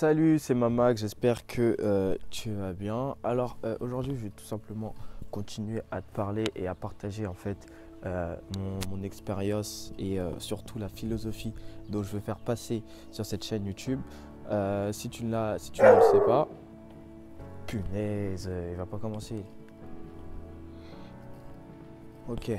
Salut, c'est Mamac, j'espère que euh, tu vas bien. Alors euh, aujourd'hui, je vais tout simplement continuer à te parler et à partager en fait euh, mon, expérience et surtout la philosophie dont je veux faire passer sur cette chaîne YouTube. si, tu ne si tu ne le sais pas, punaise, il va pas commencer. Ok.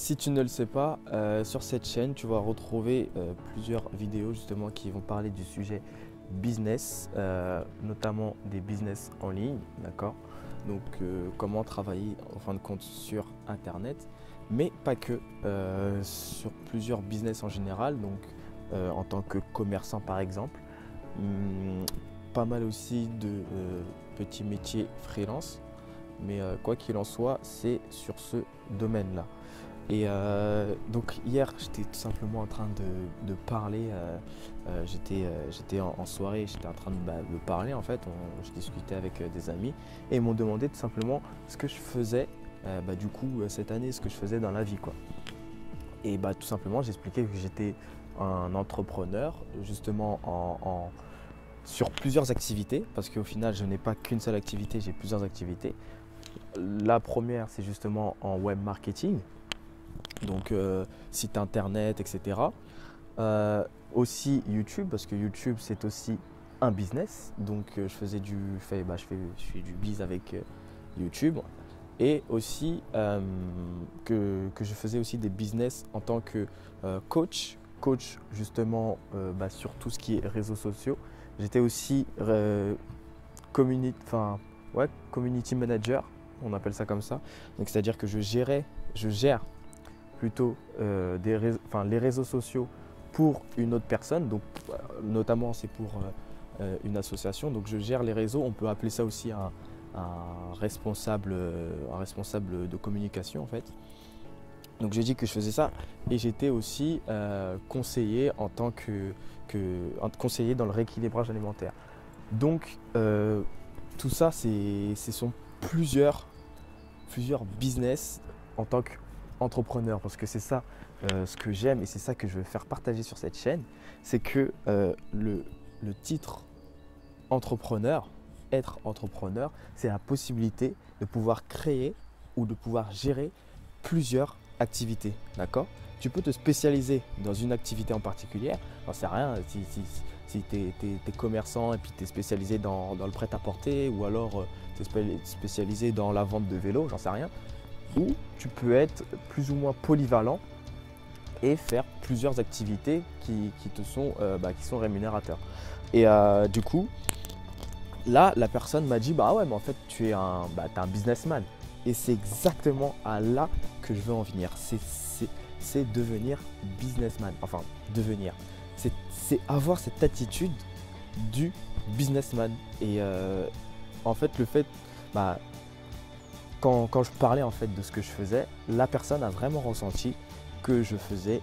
Si tu ne le sais pas, euh, sur cette chaîne, tu vas retrouver euh, plusieurs vidéos justement qui vont parler du sujet business, euh, notamment des business en ligne, d'accord? Donc comment travailler en fin de compte sur Internet, mais pas que, sur plusieurs business en général, donc en tant que commerçant par exemple, Hum, pas mal aussi de petits métiers freelance, mais quoi qu'il en soit, c'est sur ce domaine-là. Et euh, donc hier, j'étais tout simplement en train de, parler. euh, euh, j'étais en, soirée, j'étais en train de, bah, parler en fait. Je discutais avec des amis et ils m'ont demandé tout simplement ce que je faisais, bah, du coup, cette année, ce que je faisais dans la vie. Quoi. Et bah, tout simplement, j'expliquais que j'étais un entrepreneur, justement en, en- sur plusieurs activités, parce qu'au final, je n'ai pas qu'une seule activité, j'ai plusieurs activités. La première, c'est justement en web marketing donc euh, site internet, etc. Euh, aussi YouTube, parce que YouTube c'est aussi un business. Donc euh, je faisais du, je fais, bah, je fais, je fais du biz avec YouTube. Et aussi que, je faisais aussi des business en tant que coach, coach justement bah, sur tout ce qui est réseaux sociaux. J'étais aussi communi- enfin, ouais, community manager, on appelle ça comme ça. Donc c'est-à-dire que je gérais, je gère plutôt euh, des les réseaux sociaux pour une autre personne. Donc, euh, notamment, c'est pour euh, une association. Donc, je gère les réseaux. On peut appeler ça aussi un, responsable, un responsable de communication, en fait. Donc, j'ai dit que je faisais ça. Et j'étais aussi conseiller en tant que, conseiller dans le rééquilibrage alimentaire. Donc, tout ça, ce sont plusieurs, plusieurs business en tant que entrepreneur parce que c'est ça euh, ce que j'aime et c'est ça que je veux faire partager sur cette chaîne, c'est que euh, le, titre entrepreneur, être entrepreneur, c'est la possibilité de pouvoir créer ou de pouvoir gérer plusieurs activités, d'accord? Tu peux te spécialiser dans une activité en particulier, j'en sais rien, si, si, si tu es, commerçant et puis tu es spécialisé dans, dans le prêt-à-porter ou alors tu es spécialisé dans la vente de vélos, j'en sais rien ou tu peux être plus ou moins polyvalent et faire plusieurs activités qui, qui te sont, euh, bah, qui sont rémunérateurs. Et euh, du coup, là, la personne m'a dit, bah ouais, mais en fait, tu es un, bah, un businessman. Et c'est exactement à là que je veux en venir. C'est- devenir businessman. Enfin, devenir. C'est c'est avoir cette attitude du businessman. Et euh, en fait, le fait, bah, quand, je parlais en fait de ce que je faisais, la personne a vraiment ressenti que je faisais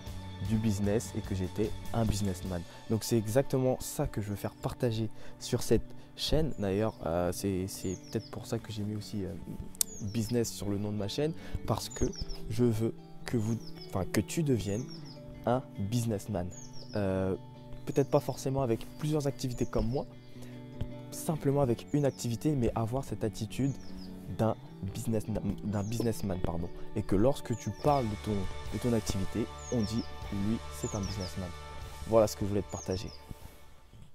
du business et que j'étais un businessman. Donc c'est exactement ça que je veux faire partager sur cette chaîne. D'ailleurs, euh, c'est peut-être pour ça que j'ai mis aussi euh, business sur le nom de ma chaîne parce que je veux que vous, que tu deviennes un businessman. Euh, peut-être pas forcément avec plusieurs activités comme moi, simplement avec une activité, mais avoir cette attitude d'un business, businessman pardon. Et que lorsque tu parles de ton, de ton activité on dit lui c'est un businessman. Voilà ce que je voulais te partager